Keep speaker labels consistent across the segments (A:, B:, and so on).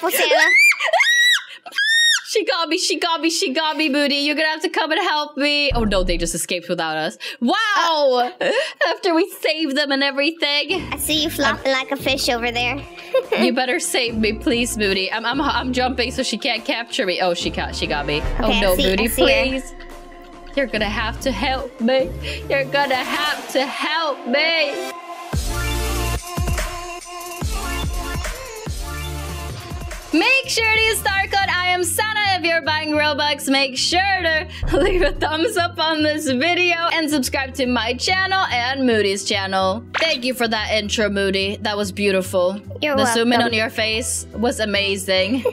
A: Sanna.
B: She got me, she got me, she got me, Moody. You're gonna have to come and help me. Oh no, they just escaped without us. Wow! Uh, After we saved them and everything.
A: I see you flopping like a fish over there.
B: you better save me, please, Moody. I'm, I'm, I'm jumping so she can't capture me. Oh, she got, she got me. oh
A: Okay, I
B: no,
A: see-
B: Moody,
A: see her.
B: please. You're gonna have to help me. You're gonna have to help me. Make sure to use star code I am Sanna if you're buying Robux. Make sure to leave a thumbs up on this video and subscribe to my channel and Moody's channel. Thank you for that intro, Moody. That was beautiful.
A: You're
B: the zoom in on your face was amazing.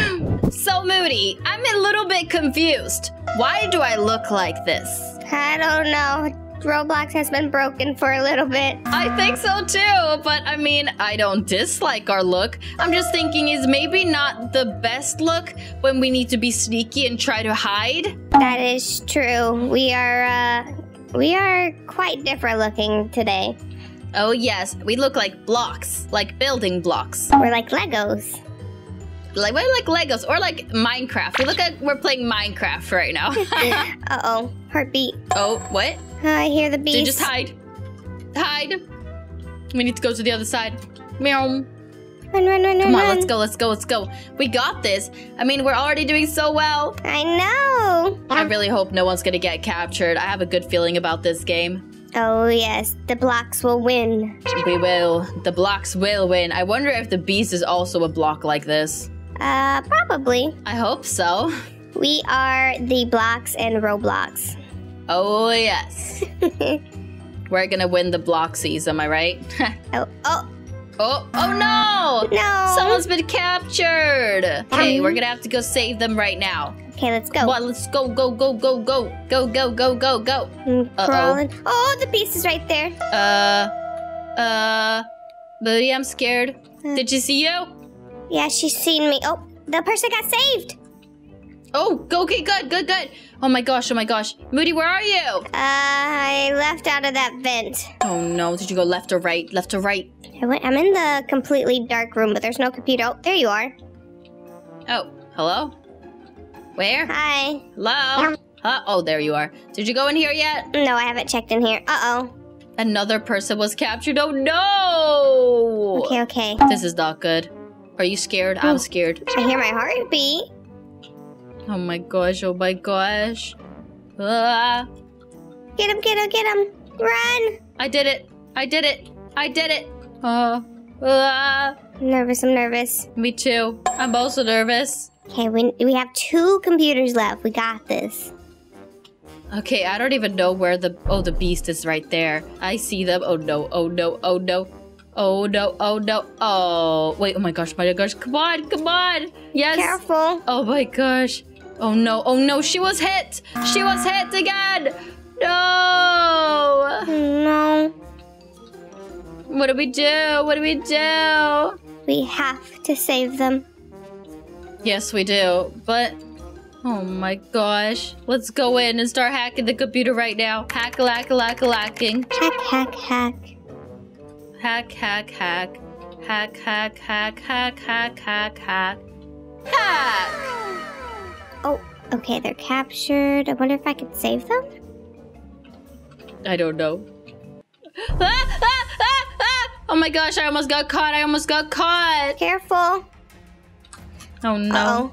B: so Moody, I'm a little bit confused. Why do I look like this?
A: I don't know. Roblox has been broken for a little bit.
B: I think so too, but I mean, I don't dislike our look. I'm just thinking is maybe not the best look when we need to be sneaky and try to hide.
A: That is true. We are, uh, we are quite different looking today.
B: Oh yes, we look like blocks, like building blocks.
A: We're like Legos.
B: Like we're like Legos or like Minecraft. We look like we're playing Minecraft right now.
A: Uh oh. Heartbeat.
B: oh, what?
A: I hear the beast.
B: Dude, just hide. Hide. We need to go to the other side. Meow.
A: Run, run, run,
B: Come on, let's go, let's go, let's go. We got this. I mean, we're already doing so well.
A: I know.
B: I really hope no one's gonna get captured. I have a good feeling about this game.
A: Oh, yes. The blocks will win.
B: We will. The blocks will win. I wonder if the beast is also a block like this.
A: Uh, probably.
B: I hope so.
A: We are the blocks and Roblox.
B: Oh, yes. We're gonna win the blocksies, am I right?
A: Oh, oh,
B: oh, oh no!
A: no.
B: Someone's been captured! Okay, we're gonna have to go save them right now.
A: Okay, let's go.
B: Come on, let's go, go, go, go, go, go, go, go, go, go. Uh-oh.
A: crawling. Oh, the beast is right there.
B: Uh, uh, Booty, I'm scared.
A: Uh.
B: Did you see you?
A: Yeah, she's seen me. Oh, the person got saved.
B: Oh, go, okay, good, good, good. Oh my gosh, oh my gosh. Moody, where are you?
A: Uh, I left out of that vent.
B: Oh no, did you go left or right? Left or right?
A: I went, I'm in the completely dark room, but there's no computer. Oh, there you are.
B: Oh, hello? Where?
A: Hi.
B: Hello? Huh? Oh, there you are. Did you go in here yet?
A: No, I haven't checked in here. Uh oh.
B: Another person was captured. Oh no!
A: Okay, okay.
B: This is not good. Are you scared? I'm scared.
A: I hear my heartbeat.
B: Oh my gosh, oh my gosh. Ah,
A: Get him, get him, get him. Run.
B: I did it. I did it. I did it. Uh, ah.
A: I'm nervous, I'm nervous.
B: Me too. I'm also nervous.
A: Okay, we, we have two computers left. We got this.
B: Okay, I don't even know where the oh the beast is right there. I see them. Oh no, oh no, oh no. Oh no, oh no. Oh wait, oh my gosh, my gosh. Come on, come on. Yes.
A: Careful.
B: Oh my gosh. Oh no, oh no, she was hit. She was hit again. No.
A: No.
B: What do we do? What do we do?
A: We have to save them.
B: Yes, we do. But oh my gosh. Let's go in and start hacking the computer right now. Hack lack lack lacking.
A: Hack, hack, hack.
B: Hack, hack, hack. Hack, hack, hack, hack, hack, hack, hack. Hack!
A: Oh, okay, they're captured. I wonder if I could save them?
B: I don't know. Ah, ah, ah! Oh my gosh, I almost got caught. I almost got caught.
A: Careful.
B: Oh no.
A: Uh-oh.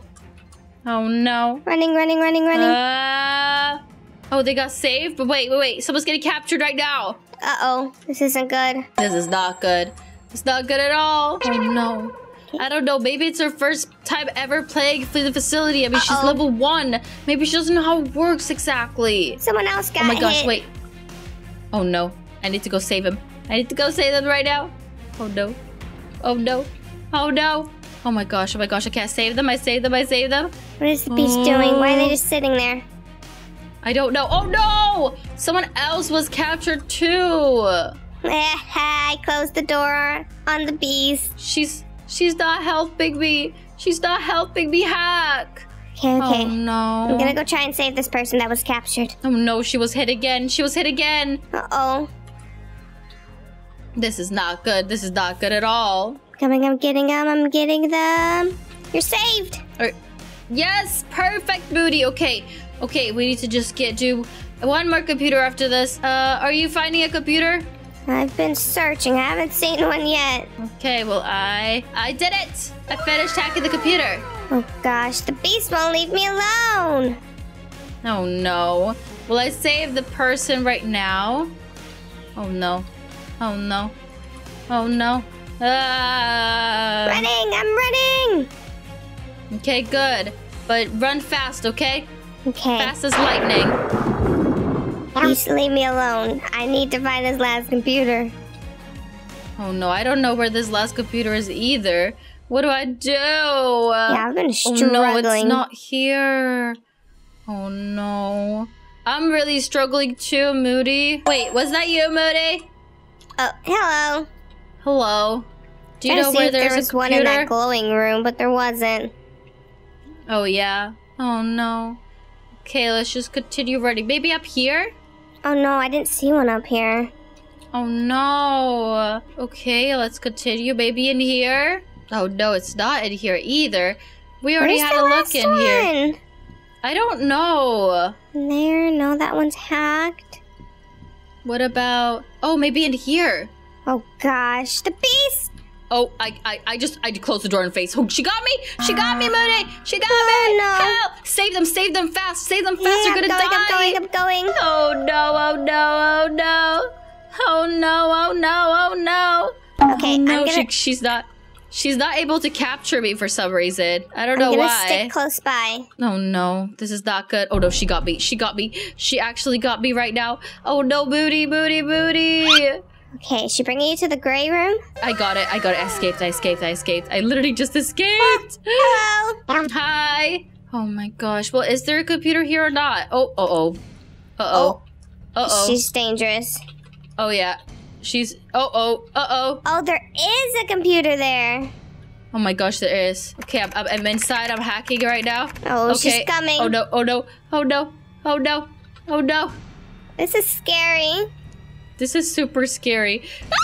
B: Oh no.
A: Running, running, running, running.
B: Uh, oh, they got saved? But wait, wait, wait. Someone's getting captured right now.
A: Uh oh, this isn't good.
B: This is not good. It's not good at all. Oh no. I don't know. Maybe it's her first time ever playing Flee the Facility. I mean, she's
A: Uh-oh.
B: level one. Maybe she doesn't know how it works exactly.
A: Someone else got
B: Oh my gosh,
A: hit.
B: wait. Oh no. I need to go save him. I need to go save them right now. Oh no. Oh no. Oh no. Oh my gosh, oh my gosh, I can't save them. I save them, I save them.
A: What is the beast doing? Why are they
B: Oh.
A: just sitting there?
B: I don't know. Oh no! Someone else was captured too.
A: I closed the door on the bees.
B: She's she's not helping me. She's not helping me hack.
A: Okay, okay.
B: Oh no.
A: I'm gonna go try and save this person that was captured.
B: Oh no, she was hit again. She was hit again.
A: Uh oh.
B: This is not good. This is not good at all.
A: Coming, I'm getting them. I'm getting them. You're saved.
B: Yes, perfect, booty. Okay, okay, we need to just get do one more computer after this. Uh, are you finding a computer?
A: I've been searching. I haven't seen one yet.
B: Okay, well, I I did it. I finished hacking the computer.
A: Oh gosh, the beast won't leave me alone.
B: Oh no. Will I save the person right now? Oh no. Oh no. Oh no. Ah.
A: Running, I'm running.
B: Okay, good. But run fast, okay?
A: Okay,
B: Fast as lightning.
A: please leave me alone. I need to find this last computer.
B: Oh no, I don't know where this last computer is either. What do I do?
A: Yeah, I've been
B: Oh no, it's not here. Oh no. I'm really struggling too, Moody. Wait, was that you, Moody?
A: Oh, hello.
B: Hello. Do you know where
A: if there
B: there's
A: was
B: a
A: one in that glowing room, but there wasn't.
B: oh yeah. Oh no. Okay, let's just continue running. Maybe up here?
A: Oh no, I didn't see one up here.
B: Oh no. Okay, let's continue. Maybe in here? Oh no, it's not in here either. We already
A: Where's
B: had a look in here.
A: one?
B: I don't know.
A: There, no, that one's hacked.
B: What about? Oh, maybe in here.
A: Oh gosh, the beast!
B: Oh, I, I, I just, I closed the door in face. Oh, she got me! She got me, Moody! She got
A: Oh,
B: me!
A: no.
B: Help! Save them! Save them fast! Save them fast!
A: Yeah,
B: You're
A: I'm
B: gonna
A: going,
B: die!
A: I'm going, I'm going.
B: Oh no! Oh no! Oh no! Oh no! Oh no! Oh no!
A: Okay,
B: oh, no,
A: I'm gonna,
B: she, she's not. She's not able to capture me for some reason. I don't
A: I'm
B: know
A: gonna
B: why.
A: stick close by.
B: Oh no, this is not good. Oh no, she got me. She got me. She actually got me right now. Oh no, booty, booty, booty.
A: Okay, is she bringing you to the gray room?
B: I got it. I got it. I escaped. I escaped. I escaped. I literally just escaped.
A: Hello.
B: Hi. Oh my gosh. Well, is there a computer here or not? Oh, uh oh. Uh oh. Uh oh.
A: She's dangerous.
B: Oh yeah. She's. Oh oh. Uh oh.
A: Oh, there is a computer there.
B: Oh my gosh, there is. Okay, I'm, I'm, I'm inside. I'm hacking right now.
A: Oh,
B: okay.
A: she's coming.
B: Oh no. Oh no. Oh no. Oh no. Oh no.
A: This is scary.
B: This is super scary. Ah!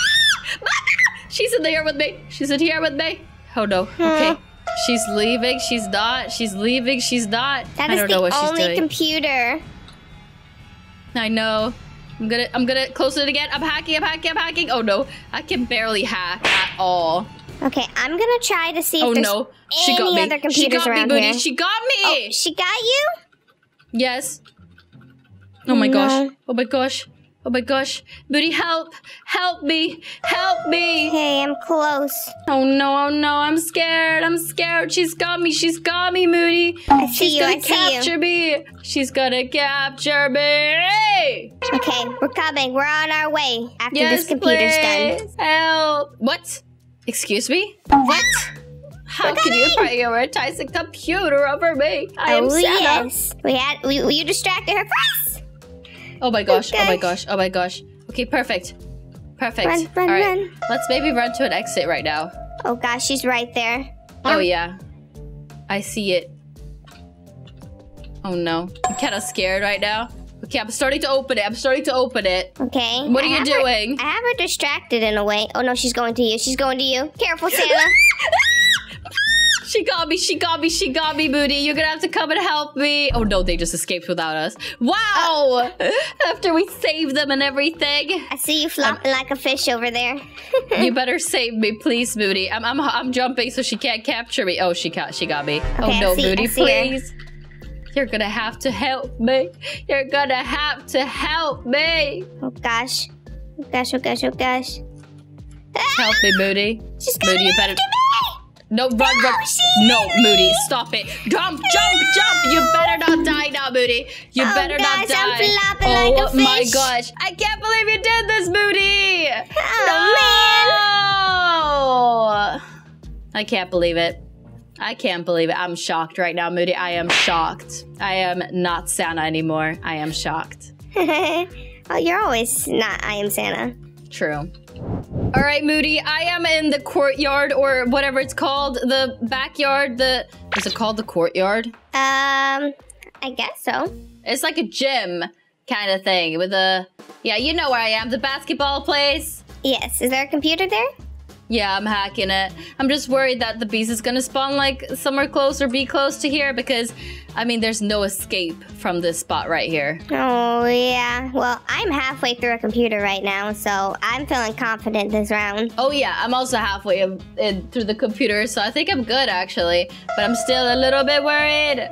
B: She's in here with me. She's in here with me. Oh no. Okay. She's leaving. She's not. She's leaving. She's not.
A: That
B: I don't
A: the
B: know what she's
A: only
B: doing.
A: computer.
B: I know. I'm gonna. I'm gonna close it again. I'm hacking. I'm hacking. I'm hacking. Oh no. I can barely hack at all.
A: Okay, I'm gonna try to see if
B: Oh
A: there's
B: no. She got me.
A: other
B: She
A: computers
B: got me, Booty.
A: here.
B: She got me.
A: Oh, she got you?
B: Yes. Oh my gosh. Oh my gosh. Oh my gosh. Booty, help. Help me. Help me.
A: Okay, I'm close.
B: Oh no, oh no, I'm scared. I'm scared. She's got me. She's got me, Moody.
A: I see
B: She's
A: you,
B: gonna
A: I see you.
B: capture me. She's gonna capture me.
A: Okay, we're coming. We're on our way after
B: Yes,
A: this computer's done.
B: please. Help. What? Excuse me? What? How can you prioritize a computer over me? I am
A: oh
B: Sanna.
A: yes, we had we, you distracted her first.
B: Oh my gosh. Oh my gosh. Oh my gosh. Okay, perfect. Perfect.
A: Run, run,
B: All right.
A: run.
B: Let's maybe run to an exit right now.
A: Oh gosh, she's right there.
B: Oh yeah. I see it. Oh no. I'm kind of scared right now. Okay, I'm starting to open it. I'm starting to open it.
A: Okay.
B: What are you
A: have her-
B: doing?
A: I have her distracted in a way. Oh no, she's going to you. She's going to you. Careful, Sanna.
B: She got me. She got me. She got me, Booty. You're gonna have to come and help me. Oh no, they just escaped without us. Wow! Uh, After we saved them and everything.
A: I see you flopping um, like a fish over there.
B: you better save me, please, Booty. I'm, I'm, I'm jumping so she can't capture me. Oh, she got, she got me. oh
A: Okay, I
B: no,
A: see-
B: Booty,
A: see her.
B: please. You're gonna have to help me. You're gonna have to help me.
A: oh gosh. Oh gosh, oh gosh, oh gosh.
B: Help me, Moody.
A: she's
B: Moody, you better. No, run, run. No, Moody, stop it. Jump, jump, jump. You better not die now, Moody. You
A: Oh,
B: better not
A: gosh, I'm
B: die.
A: flopping
B: oh
A: like
B: my gosh. I can't believe you did this, Moody.
A: Oh
B: no. I can't believe it. I can't believe it. I'm shocked right now, Moody. I am shocked. I am not Sanna anymore. I am shocked.
A: man! oh, you're always not I am Sanna.
B: True. All right, Moody. I am in the courtyard or whatever it's called. The backyard. The is it called the courtyard?
A: Um, I guess so.
B: It's like a gym kind of thing with a yeah. You know where I am. The basketball place.
A: Yes. Is there a computer there?
B: Yeah, I'm hacking it. I'm just worried that the beast is gonna spawn like somewhere close or be close to here because, I mean, there's no escape from this spot right here.
A: Oh, yeah. Well, I'm halfway through a computer right now, so I'm feeling confident this round.
B: Oh yeah, I'm also halfway in, in, through the computer, so I think I'm good actually. But I'm still a little bit worried.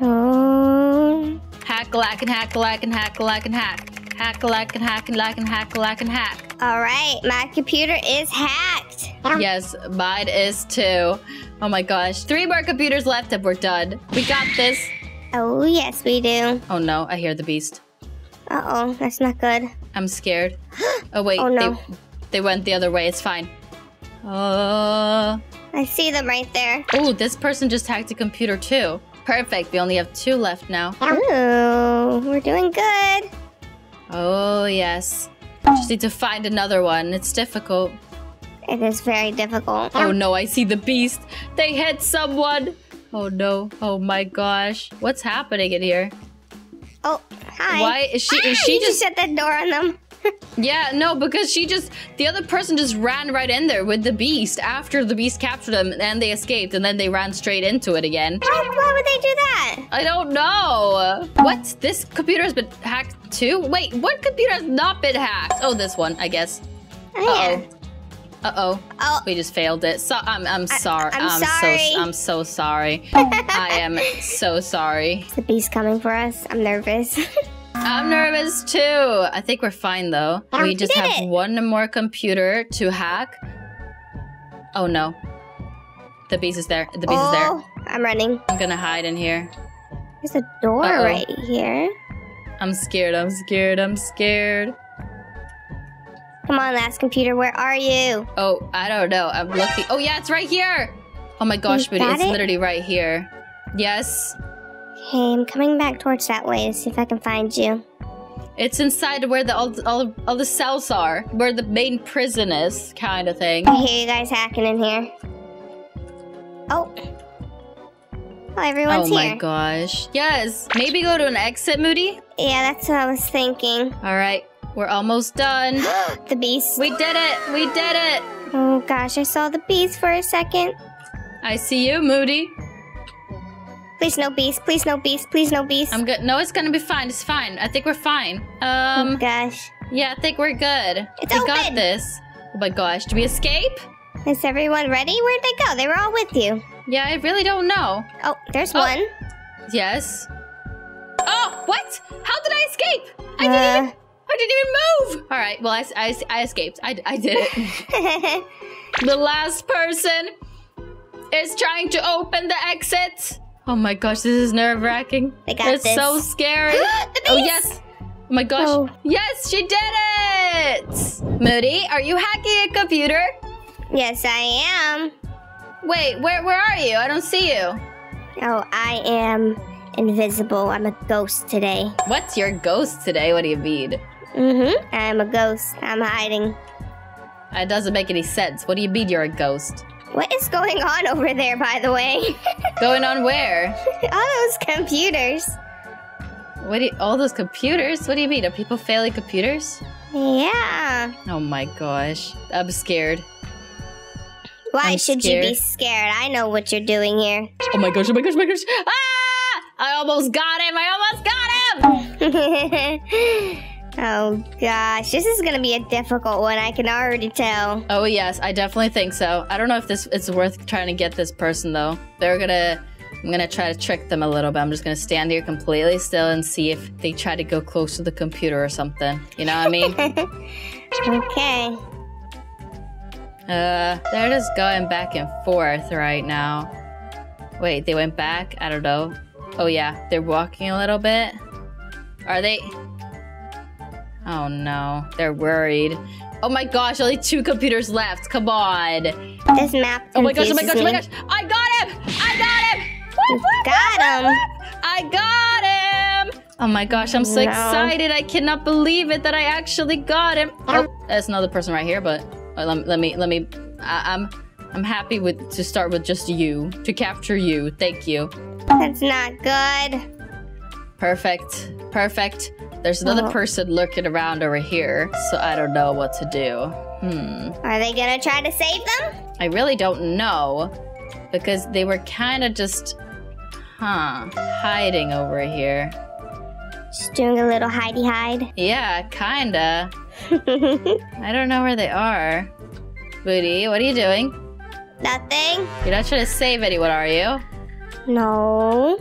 A: Oh.
B: Hack, lack, and hack, lack, and hack, lack, and hack. Hack, lack, and hack, and lack, and hack, lack, and hack.
A: All right, my computer is hacked.
B: Yes, mine is too. Oh my gosh. Three more computers left and we're done. We got this.
A: Oh, yes, we do.
B: Oh no, I hear the beast.
A: Uh oh, that's not good.
B: I'm scared. Oh wait,
A: Oh, no.
B: they, they went the other way. It's fine. Uh,
A: I see them right there.
B: oh, this person just hacked a computer too. Perfect. We only have two left now.
A: Ooh, we're doing good.
B: Oh yes. Just need to find another one. It's difficult.
A: It is very difficult.
B: Oh no, I see the beast. They hit someone. Oh no. Oh my gosh. What's happening in here?
A: Oh, hi.
B: Why is she- is
A: Ah,
B: she just-
A: shut the door on them?
B: Yeah, no, because she just the other person just ran right in there with the beast after the beast captured them and they escaped and then they ran straight into it again.
A: Why, why would they do that?
B: I don't know. What? This computer has been hacked too? Wait, what computer has not been hacked? Oh, this one, I guess.
A: Oh, yeah.
B: Uh-oh. Uh-oh.
A: Oh,
B: We just failed it. So I'm I'm sorry.
A: I'm sorry.
B: so I'm so sorry. I am so sorry.
A: is the beast coming for us? I'm nervous.
B: I'm nervous too. I think we're fine though.
A: Yeah,
B: We just have
A: it.
B: one more computer to hack. Oh no. The beast is there. The beast is there.
A: oh, I'm running.
B: I'm gonna hide in here.
A: There's a door
B: Uh-oh.
A: right here.
B: I'm scared. I'm scared. I'm scared.
A: Come on, last computer, where are you?
B: Oh, I don't know. I'm looking. Oh yeah, it's right here. Oh my gosh, Booty, it's
A: it?
B: literally right here. Yes.
A: Okay, I'm coming back towards that way to see if I can find you.
B: It's inside where the all, all, all the cells are, where the main prison is, kind of thing.
A: I hear you guys hacking in here. Oh. Oh, everyone's here.
B: oh my gosh. Yes. Maybe go to an exit, Moody.
A: Yeah, that's what I was thinking.
B: All right, we're almost done.
A: the beast.
B: We did it. We did it.
A: Oh gosh, I saw the beast for a second.
B: I see you, Moody.
A: Please no beast. Please no beast. Please no beast.
B: I'm good. No, it's gonna be fine. It's fine. I think we're fine.
A: oh
B: Um,
A: gosh.
B: yeah, I think we're good.
A: It's
B: we got this. Oh my gosh, did we escape?
A: Is everyone ready? Where'd they go? They were all with you.
B: Yeah, I really don't know.
A: Oh, there's
B: Oh.
A: one.
B: Yes. Oh, what? How did I escape? I
A: Uh.
B: didn't. Even, I didn't even move. All right. Well, I, I, I escaped. I, I did it. the last person is trying to open the exit. Oh my gosh, this is nerve wracking.
A: They got
B: it's
A: this.
B: so scary. Oh yes. Oh my gosh.
A: Oh.
B: Yes, she did it. Moody, are you hacking a computer?
A: yes, I am.
B: Wait, where where are you? I don't see you.
A: Oh, I am invisible. I'm a ghost today.
B: What's your ghost today? What do you mean?
A: Mm-hmm. I'm a ghost. I'm hiding.
B: It doesn't make any sense. What do you mean you're a ghost?
A: What is going on over there, by the way?
B: Going on where?
A: all those computers.
B: What do you, all those computers? What do you mean? Are people failing computers?
A: Yeah.
B: Oh my gosh. I'm scared.
A: Why
B: I'm
A: should you be
B: scared.
A: scared? I know what you're doing here.
B: Oh my gosh, oh my gosh, oh my gosh. Ah! I almost got him. I almost got him.
A: oh gosh, this is gonna be a difficult one. I can already tell.
B: Oh yes, I definitely think so. I don't know if this it's worth trying to get this person though. They're gonna I'm gonna try to trick them a little bit. I'm just gonna stand here completely still and see if they try to go close to the computer or something. You know what I mean?
A: okay.
B: Uh, they're just going back and forth right now. Wait, they went back? I don't know. Oh yeah, they're walking a little bit. Are they? Oh no, they're worried. Oh my gosh, only two computers left. Come on.
A: This map.
B: Oh my gosh, oh my gosh, oh my gosh. I got him! I got him! Whoop, whoop,
A: Got
B: whoop,
A: him.
B: I got him! Oh my gosh, I'm so
A: No.
B: excited. I cannot believe it that I actually got him. Oh, that's another person right here, but uh, let, let me, let me, I, I'm, I'm happy with, to start with just you, to capture you. Thank you.
A: That's not good.
B: Perfect, perfect. There's another
A: Oh.
B: person lurking around over here, so I don't know what to do. Hmm.
A: Are they gonna try to save them?
B: I really don't know. Because they were kind of just, huh, hiding over here.
A: Just doing a little hidey hide.
B: Yeah, kinda. I don't know where they are. Booty, what are you doing?
A: Nothing?
B: You're not trying to save anyone, are you?
A: No.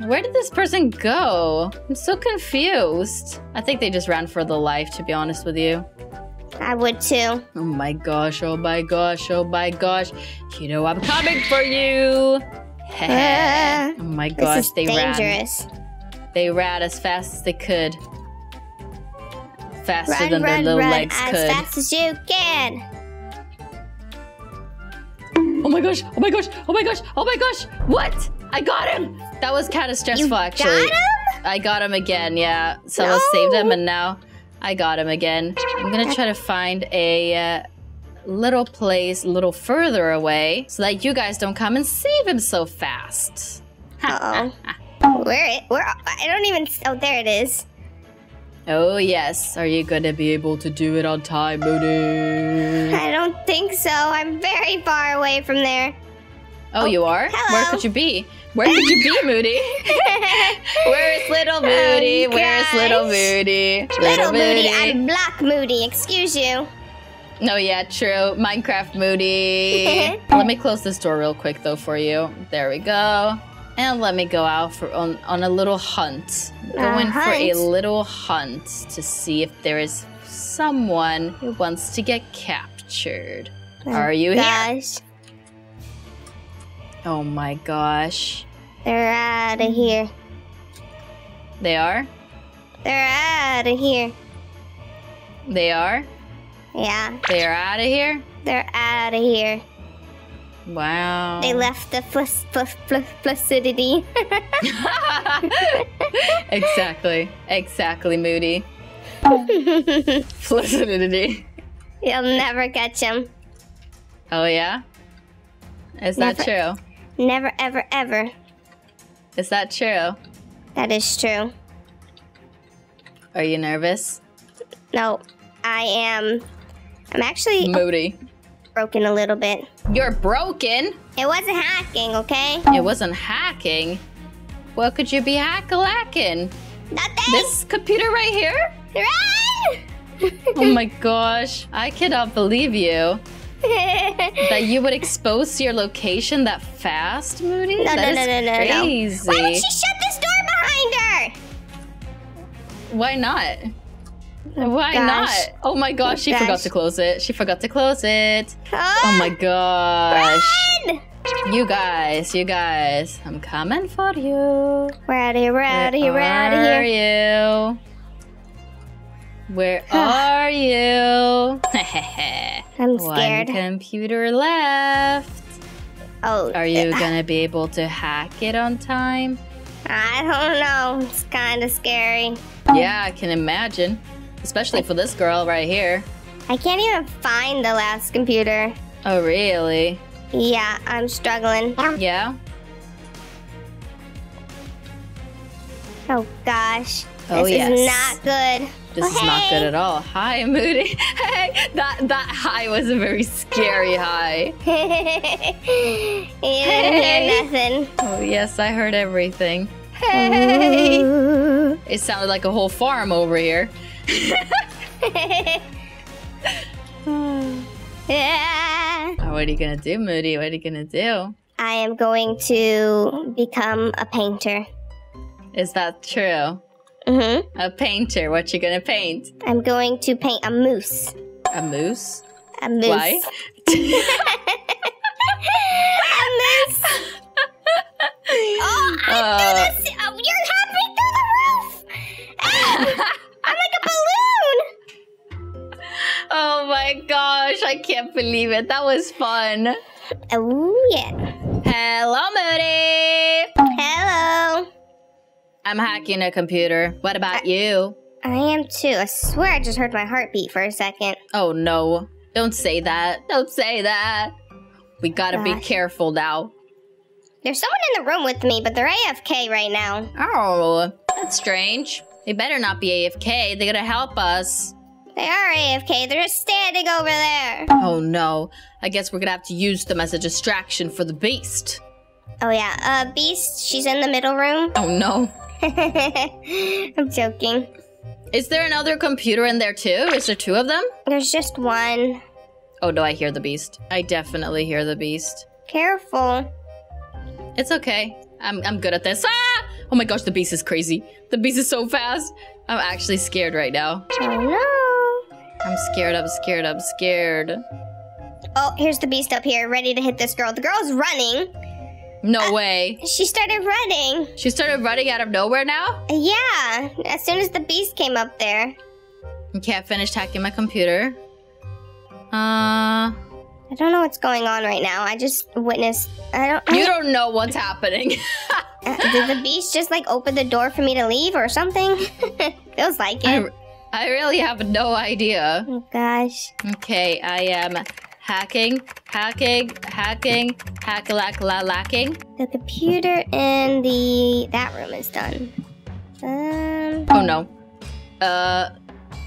B: Where did this person go? I'm so confused. I think they just ran for the life, to be honest with you.
A: I would too.
B: Oh my gosh, oh my gosh, oh my gosh. You know I'm coming for you.
A: Uh,
B: oh my gosh, they ran.
A: dangerous.
B: They ran as fast as they could. Faster
A: Run,
B: than
A: run,
B: their little
A: run
B: legs
A: as
B: could.
A: fast as you can.
B: Oh my gosh, oh my gosh, oh my gosh, oh my gosh. What? I got him. That was kind of stressful,
A: You
B: actually.
A: got him?
B: I got him again, yeah. Someone
A: No.
B: saved him, and now I got him again. I'm gonna try to find a uh, little place a little further away so that you guys don't come and save him so fast.
A: Uh oh. Where it? Where? I don't even. Oh, there it is.
B: Oh, yes. Are you gonna be able to do it on time, Moody?
A: I don't think so. I'm very far away from there.
B: Oh, you are?
A: hello.
B: Where could you be? Where could you be, Moody? Where's little um, Moody?
A: Oh,
B: Where's little. Moody?
A: Little Moody, I'm Black Moody. Excuse you.
B: Oh yeah, true. Minecraft Moody. let me close this door real quick though for you. There we go. And let me go out for on, on a little hunt. Going for a little hunt to see if there is someone who wants to get captured. Oh, Are you here? Oh my gosh.
A: they're out of mm. here.
B: They are?
A: They're out of here.
B: They are?
A: Yeah,
B: They are out of here?
A: they're out of here.
B: Wow.
A: They left the plus plus plus placidity.
B: exactly. Exactly, Moody. Fluidity.
A: You'll never catch them.
B: Oh yeah? Is that true?
A: Never, ever, ever.
B: Is that true?
A: That is true.
B: Are you nervous?
A: No, I am. I'm actually
B: Moody.
A: broken a little bit.
B: You're broken?
A: It wasn't hacking, okay?
B: It wasn't hacking. What could you be hack-a-lacking?
A: Nothing.
B: This computer right here?
A: Run!
B: Oh my gosh. I cannot believe you. That you would expose your location that fast, Moody?
A: No,
B: That
A: no,
B: is
A: no, no, no, no.
B: crazy.
A: Why would she shut this door behind her?
B: Why not? Why
A: gosh.
B: not? Oh my gosh, she
A: Gosh.
B: forgot to close it. She forgot to close it.
A: Oh,
B: Oh my gosh.
A: Run!
B: You guys, you guys, I'm coming for you.
A: We're out of here. We're out of here. We're out of
B: Where are you? Where are you?
A: I'm scared.
B: One computer left.
A: Oh,
B: Are you
A: uh,
B: gonna be able to hack it on time?
A: I don't know. It's kind of scary.
B: Yeah, I can imagine. Especially for this girl right here.
A: I can't even find the last computer.
B: Oh, really?
A: Yeah, I'm struggling.
B: Yeah?
A: Oh gosh.
B: Oh,
A: this
B: yes.
A: is not good.
B: This
A: Oh,
B: is not good at all. Hi, Moody. Hey, that that high was a very scary high.
A: you didn't hear nothing.
B: Oh yes, I heard everything. Hey,
A: Ooh.
B: it sounded like a whole farm over here.
A: yeah.
B: Oh, what are you gonna do, Moody? What are you gonna do?
A: I am going to become a painter.
B: Is that true?
A: Hmm
B: A painter. What you gonna paint?
A: I'm going to paint a moose.
B: A moose?
A: A moose.
B: Why?
A: a moose. Oh, I'm
B: Uh.
A: through the. ce- Oh, you're hopping through the roof. Ah, I'm like a balloon.
B: Oh my gosh, I can't believe it. That was fun.
A: Oh yeah.
B: Hello, Moody.
A: Hello.
B: I'm hacking a computer. What about you?
A: I am too. I swear I just heard my heartbeat for a second.
B: Oh no. Don't say that. Don't say that. We gotta be careful now.
A: There's someone in the room with me, but they're AFK right now.
B: Oh, that's strange. They better not be AFK. They're gonna help us.
A: They are AFK. They're just standing over there.
B: Oh no. I guess we're gonna have to use them as a distraction for the beast.
A: Oh yeah. Uh, Beast. She's in the middle room.
B: Oh no.
A: I'm joking.
B: Is there another computer in there too? Is there two of them?
A: There's just one.
B: Oh no, I hear the beast. I definitely hear the beast.
A: Careful.
B: It's okay. I'm I'm good at this. Ah! Oh my gosh, the beast is crazy. The beast is so fast. I'm actually scared right now.
A: Oh no.
B: I'm scared. I'm scared. I'm scared.
A: Oh, here's the beast up here, ready to hit this girl. The girl's running.
B: No way.
A: She started running.
B: She started running out of nowhere now?
A: Yeah, as soon as the beast came up there.
B: Okay, I finished hacking my computer. Uh,
A: I don't know what's going on right now. I just witnessed. I don't.
B: you don't know what's happening.
A: Uh, did the beast just like open the door for me to leave or something? Feels like
B: I,
A: it.
B: I really have no idea.
A: Oh gosh.
B: Okay, I am hacking, hacking, hacking, hack lack la lacking.
A: The computer in the that room is done. Um.
B: Oh no. Uh,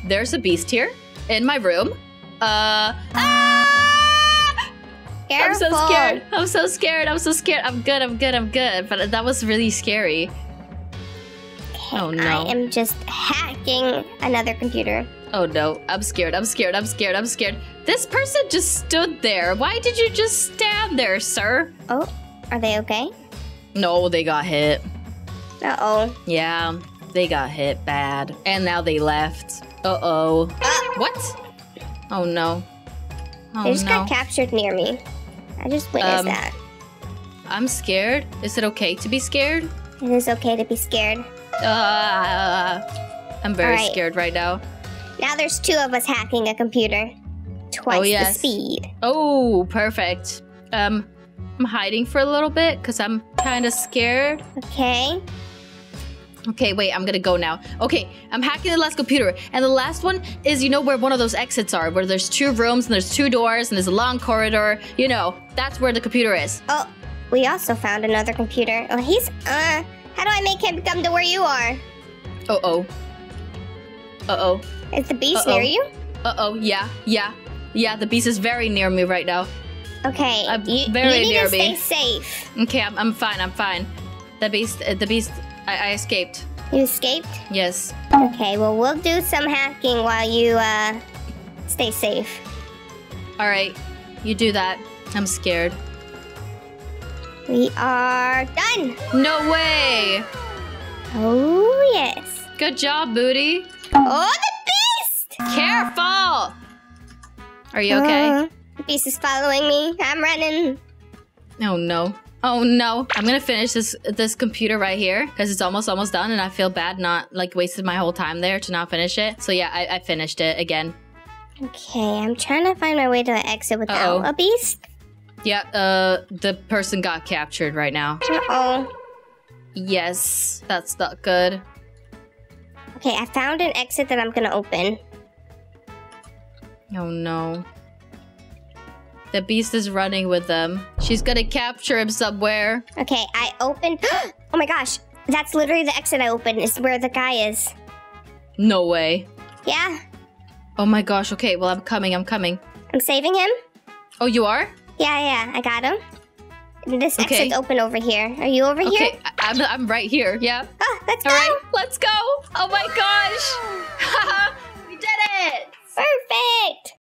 B: there's a beast here in my room. Uh, ah! I'm so scared. I'm so scared. I'm so scared. I'm good. I'm good. I'm good. But that was really scary. Oh no.
A: I am just hacking another computer.
B: Oh no. I'm scared. I'm scared. I'm scared. I'm scared. This person just stood there. Why did you just stand there, sir?
A: Oh, are they okay?
B: No, they got hit.
A: Uh oh.
B: Yeah, they got hit bad. And now they left. Uh oh. What? Oh no. Oh
A: They just
B: no.
A: got captured near me. I just witnessed
B: Um,
A: that.
B: I'm scared. Is it okay to be scared?
A: It is okay to be scared.
B: Uh, I'm very
A: Alright.
B: scared right now.
A: Now there's two of us hacking a computer. Twice
B: Oh, yes.
A: the speed.
B: Oh, perfect. Um, I'm hiding for a little bit because I'm kind of scared.
A: Okay.
B: Okay, wait, I'm gonna go now. Okay, I'm hacking the last computer, and the last one is, you know, where one of those exits are, where there's two rooms and there's two doors and there's a long corridor. You know, that's where the computer is.
A: Oh, we also found another computer. Oh, he's uh. How do I make him come to where you are?
B: Uh oh. Uh oh.
A: Is the beast
B: Uh-oh.
A: near you?
B: Uh oh. Yeah. Yeah. Yeah. The beast is very near me right now.
A: Okay.
B: Uh,
A: you,
B: very
A: you need
B: near
A: to stay
B: me.
A: safe.
B: Okay, I'm, I'm fine. I'm fine. The beast. Uh, the beast. I, I escaped.
A: You escaped?
B: Yes.
A: Okay, well, we'll do some hacking while you, uh, stay safe.
B: All right. You do that. I'm scared.
A: We are done.
B: No way.
A: Oh, yes.
B: Good job, booty.
A: Oh, the beast!
B: Careful. Are you okay?
A: Uh, the beast is following me. I'm running.
B: Oh no. Oh no. I'm gonna finish this this computer right here because it's almost almost done and I feel bad not like wasted my whole time there to not finish it. So yeah, I, I finished it again.
A: Okay, I'm trying to find my way to the exit without
B: Uh-oh.
A: a beast.
B: Yeah, uh the person got captured right now.
A: Uh-oh.
B: Yes, that's not good.
A: Okay, I found an exit that I'm gonna open.
B: Oh no. The beast is running with them. She's gonna capture him somewhere.
A: Okay, I opened. oh my gosh, that's literally the exit I opened. Is where the guy is.
B: No way.
A: Yeah,
B: Oh my gosh, okay, well I'm coming, I'm coming.
A: I'm saving him.
B: Oh, you are?
A: Yeah, yeah, I got him. This
B: Okay.
A: exit's open over here. Are you over here?
B: Okay, I- I'm, I'm right here, yeah.
A: Oh, let's
B: All
A: go.
B: right, let's go. Oh my gosh. we did it.
A: Perfect.